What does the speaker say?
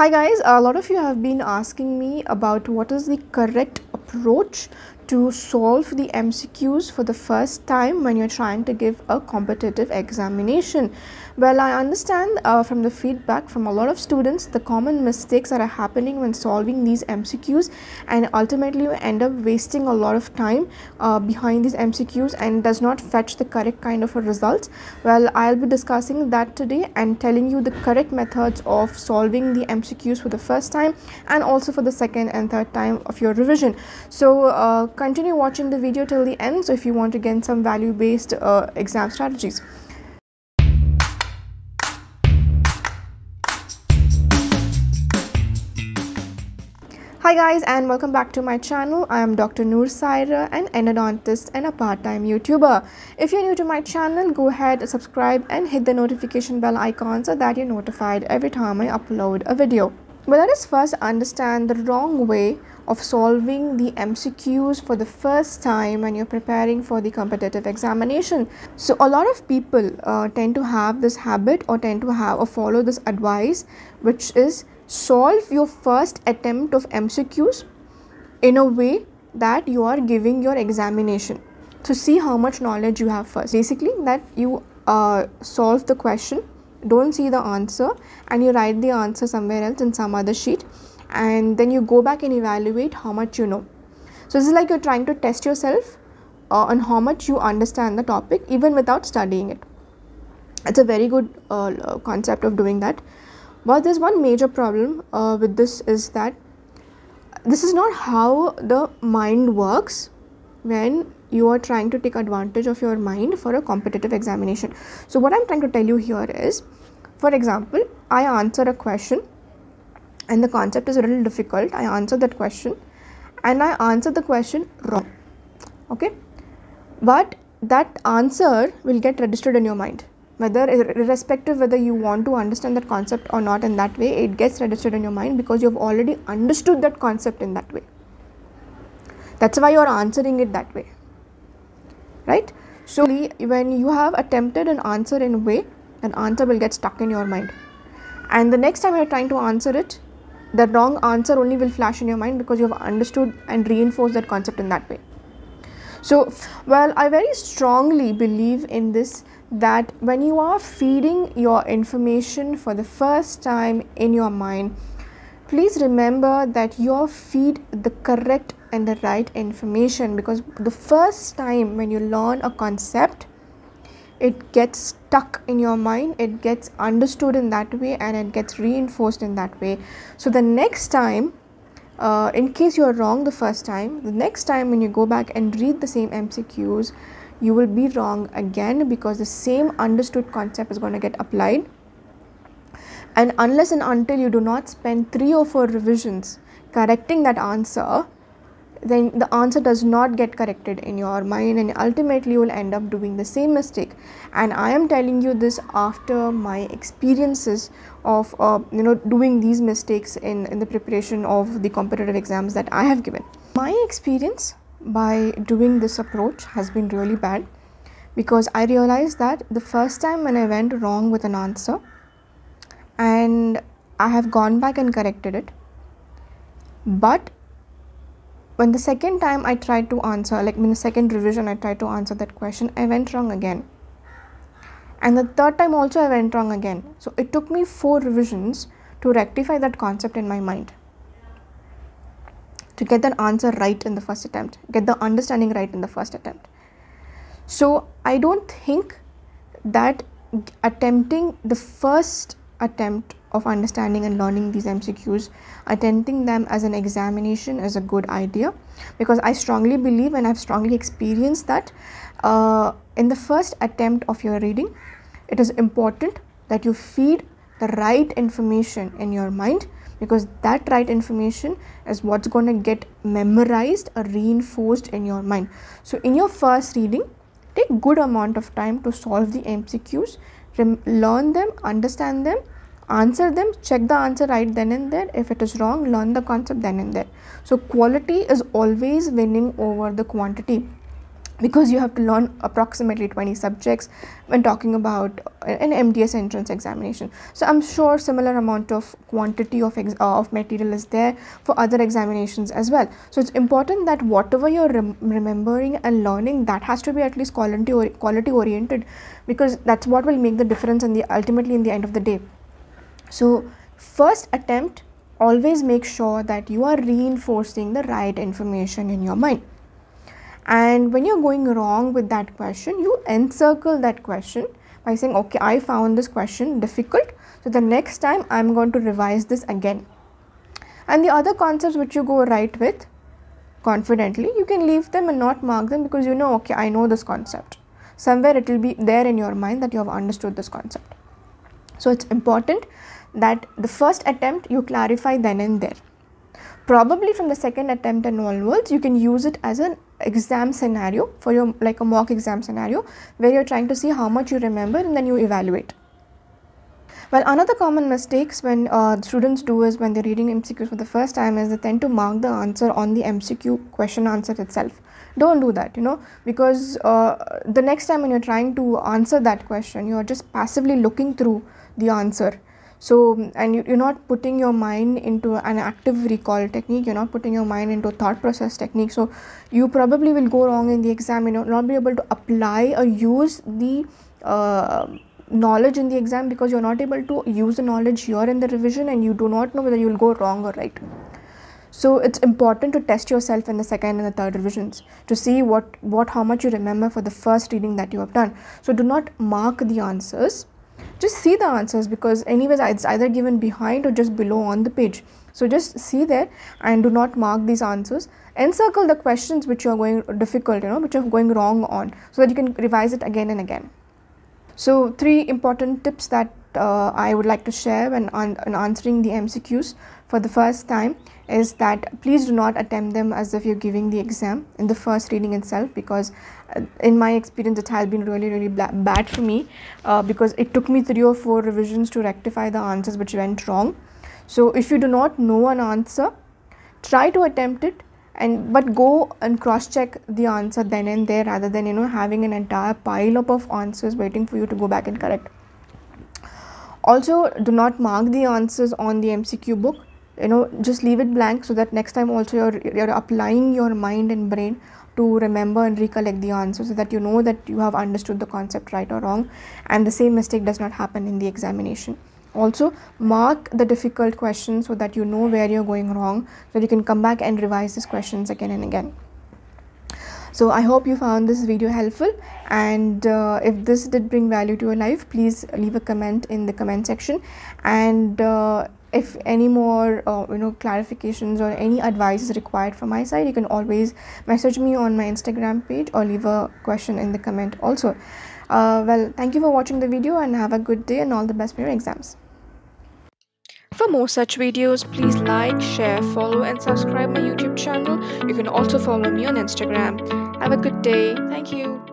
Hi guys, a lot of you have been asking me about what is the correct approach to solve the MCQs for the first time when you're trying to give a competitive examination. Well, I understand uh, from the feedback from a lot of students the common mistakes that are happening when solving these MCQs, and ultimately you end up wasting a lot of time uh, behind these MCQs and does not fetch the correct kind of a results. Well, I'll be discussing that today and telling you the correct methods of solving the MCQs for the first time and also for the second and third time of your revision. So, uh, continue watching the video till the end so if you want to gain some value based uh, exam strategies Hi guys and welcome back to my channel. I am Dr. Noor Saira, an endodontist and a part-time YouTuber. If you're new to my channel, go ahead, subscribe and hit the notification bell icon so that you're notified every time I upload a video. But let us first understand the wrong way of solving the MCQs for the first time when you're preparing for the competitive examination. So, a lot of people uh, tend to have this habit or tend to have or follow this advice, which is solve your first attempt of MCQs in a way that you are giving your examination to see how much knowledge you have first. Basically, that you uh, solve the question don't see the answer and you write the answer somewhere else in some other sheet and then you go back and evaluate how much you know. So this is like you're trying to test yourself uh, on how much you understand the topic even without studying it. It's a very good uh, concept of doing that. But there's one major problem uh, with this is that this is not how the mind works when you are trying to take advantage of your mind for a competitive examination. So, what I'm trying to tell you here is, for example, I answer a question and the concept is a little difficult. I answer that question and I answer the question wrong. Okay, but that answer will get registered in your mind whether irrespective whether you want to understand that concept or not in that way it gets registered in your mind because you've already understood that concept in that way that's why you're answering it that way. Right? So when you have attempted an answer in a way an answer will get stuck in your mind. And the next time you're trying to answer it the wrong answer only will flash in your mind because you have understood and reinforced that concept in that way. So well i very strongly believe in this that when you are feeding your information for the first time in your mind please remember that you feed the correct and the right information because the first time when you learn a concept it gets stuck in your mind it gets understood in that way and it gets reinforced in that way. So the next time uh, in case you're wrong the first time the next time when you go back and read the same mcqs you will be wrong again because the same understood concept is going to get applied. And unless and until you do not spend three or four revisions correcting that answer then the answer does not get corrected in your mind and ultimately you will end up doing the same mistake. And i am telling you this after my experiences of uh, you know doing these mistakes in, in the preparation of the competitive exams that i have given. My experience by doing this approach has been really bad because i realized that the first time when i went wrong with an answer and i have gone back and corrected it but when the second time I tried to answer, like in the second revision, I tried to answer that question, I went wrong again. And the third time also, I went wrong again. So it took me four revisions to rectify that concept in my mind. To get that answer right in the first attempt, get the understanding right in the first attempt. So I don't think that attempting the first attempt of understanding and learning these MCQs, attending them as an examination is a good idea because I strongly believe and I've strongly experienced that uh, in the first attempt of your reading, it is important that you feed the right information in your mind because that right information is what's going to get memorized or reinforced in your mind. So, in your first reading, take good amount of time to solve the MCQs, learn them, understand them answer them check the answer right then and there. If it is wrong learn the concept then and there. So quality is always winning over the quantity because you have to learn approximately 20 subjects when talking about an MDS entrance examination. So I'm sure similar amount of quantity of, uh, of material is there for other examinations as well. So it's important that whatever you're rem remembering and learning that has to be at least quality or quality oriented because that's what will make the difference in the ultimately in the end of the day. So first attempt always make sure that you are reinforcing the right information in your mind and when you're going wrong with that question you encircle that question by saying okay i found this question difficult. So the next time i'm going to revise this again. And the other concepts which you go right with confidently you can leave them and not mark them because you know okay i know this concept. Somewhere it will be there in your mind that you have understood this concept. So it's important that the first attempt you clarify then and there probably from the second attempt and onwards you can use it as an exam scenario for your like a mock exam scenario where you're trying to see how much you remember and then you evaluate. Well another common mistakes when uh, students do is when they're reading mcqs for the first time is they tend to mark the answer on the mcq question answer itself. Don't do that you know because uh, the next time when you're trying to answer that question you're just passively looking through the answer so and you, are not putting your mind into an active recall technique you're not putting your mind into thought process technique. So you probably will go wrong in the exam you know not be able to apply or use the uh, knowledge in the exam because you're not able to use the knowledge here in the revision and you do not know whether you will go wrong or right. So it's important to test yourself in the second and the third revisions to see what what how much you remember for the first reading that you have done. So do not mark the answers just see the answers because anyways it's either given behind or just below on the page. So just see there and do not mark these answers. Encircle the questions which you are going difficult you know which are going wrong on so that you can revise it again and again. So three important tips that uh, I would like to share when on, answering the MCQs for the first time is that please do not attempt them as if you're giving the exam in the first reading itself because uh, in my experience it has been really really bad for me uh, because it took me three or four revisions to rectify the answers which went wrong. So if you do not know an answer try to attempt it and but go and cross check the answer then and there rather than you know having an entire pile up of answers waiting for you to go back and correct. Also do not mark the answers on the mcq book you know just leave it blank so that next time also you're you're applying your mind and brain to remember and recollect the answer so that you know that you have understood the concept right or wrong. And the same mistake does not happen in the examination. Also mark the difficult questions so that you know where you're going wrong so you can come back and revise these questions again and again so i hope you found this video helpful. And uh, if this did bring value to your life please leave a comment in the comment section. And uh, if any more uh, you know clarifications or any advice is required from my side you can always message me on my instagram page or leave a question in the comment also. Uh, well thank you for watching the video and have a good day and all the best for your exams for more such videos, please like, share, follow and subscribe my YouTube channel. You can also follow me on Instagram. Have a good day. Thank you.